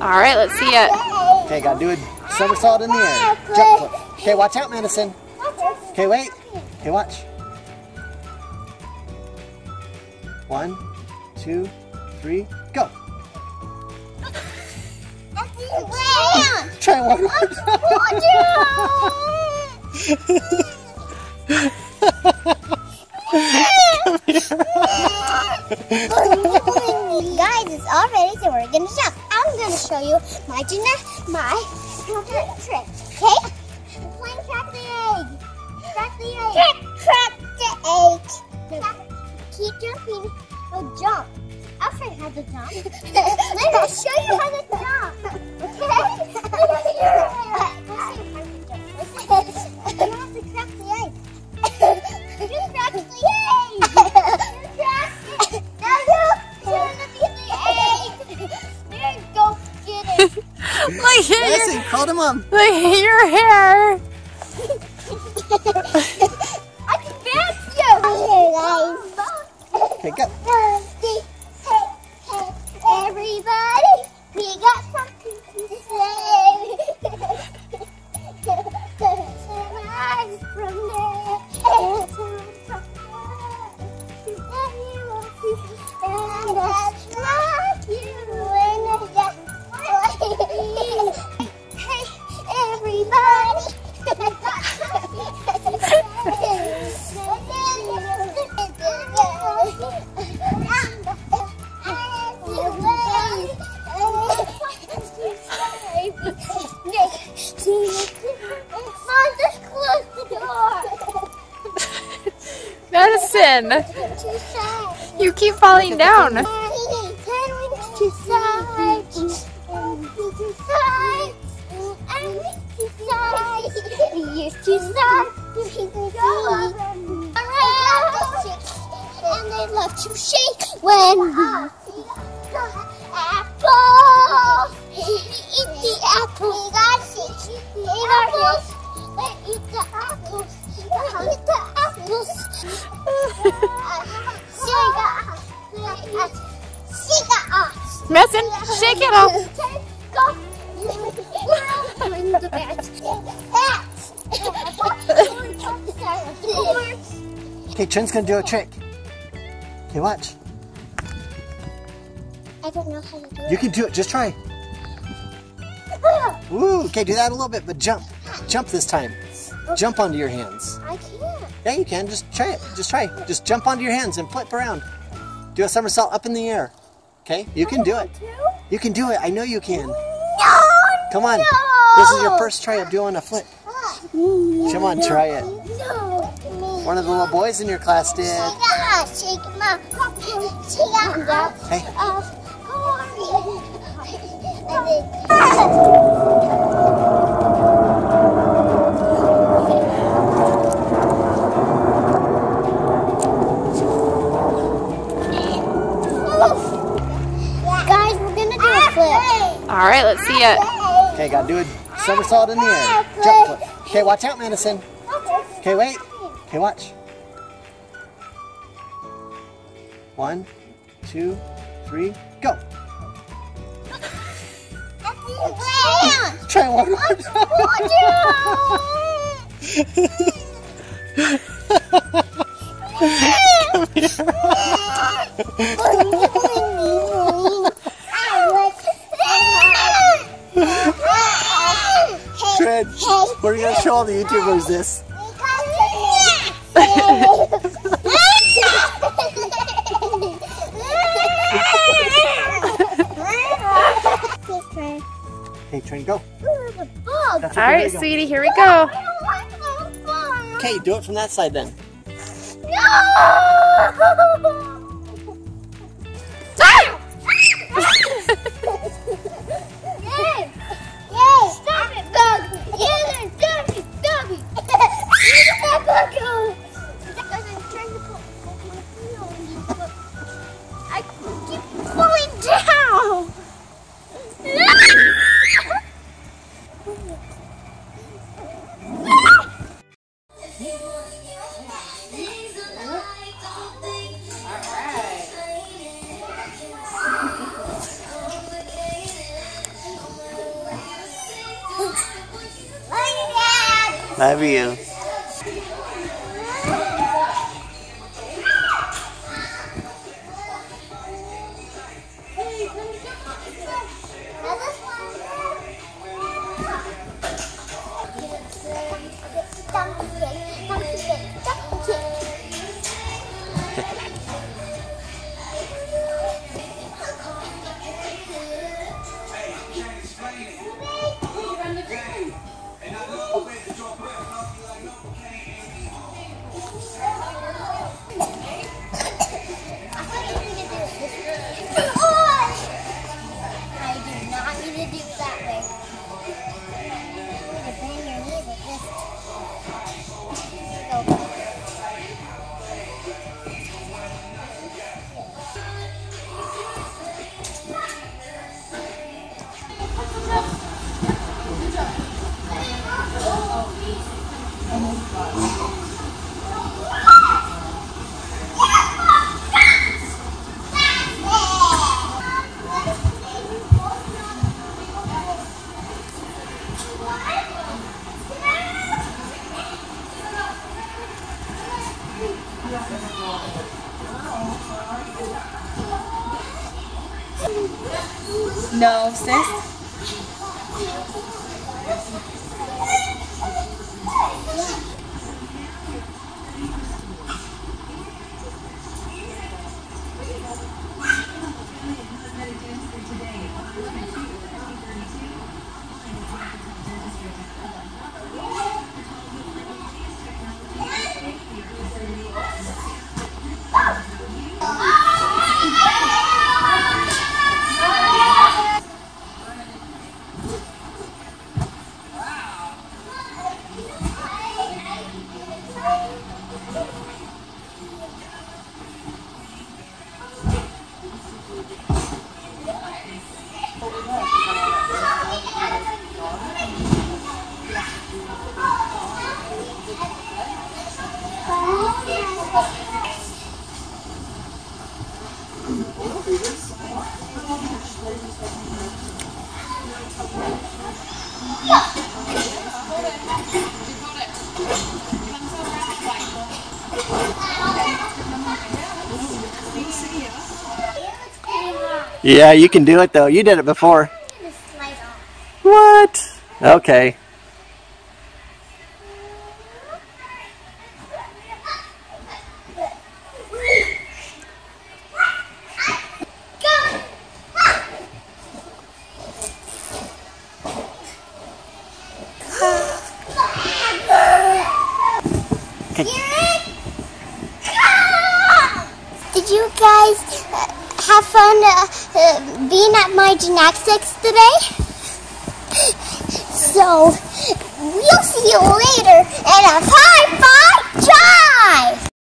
All right, let's see it. Okay, gotta do a somersault in the air. Jump flip. Okay, watch out, Madison. Okay, wait. Okay, watch. One, two, three, go. Try one more Guys, it's all ready, so we're gonna jump. Gonna show you my my trick. Okay? Playing crack the egg. Crack the egg. Crack, crack the egg. Keep jumping. Oh, jump. You how to jump. Let me show you how to Look at your, Madison, call them on. look at your hair. I can dance you. Okay, guys. Okay, go. Sides, we could go around, and they love to shake when we apples. We eat the apples. We got to eat the apples. We eat the apples. We eat the Madison, shake it off. Okay, Chin's gonna do a trick. Okay, watch. I don't know how to do You can do it. Just try. Ooh, okay, do that a little bit, but jump. Jump this time. Jump onto your hands. I can't. Yeah, you can. Just try it. Just try. Just jump onto your hands and flip around. Do a somersault up in the air. Okay, you can do it. You can do it. I know you can. No. Come on. No. This is your first try of doing a flip. Come on, try it. No. One of the little boys in your class did. Sega. Shake my. Sega. Hey, right, let's see it. okay, gotta do a somersault in the air. Jump flip. Okay, watch out, Madison. Okay, wait. Okay, watch. One, two, three, go. Try one more Trent, we're gonna show all the YouTubers this. Hey, train, go. Bug. That's All okay, right, there you go. sweetie, here we go. I don't like those bugs. Okay, do it from that side then. No! Love you. I it that way. No, sis. Yeah, you can do it though. You did it before. Just slide off. What? Okay. Did you guys have fun uh, uh, being at my gymnastics today? So, we'll see you later and a high five drive!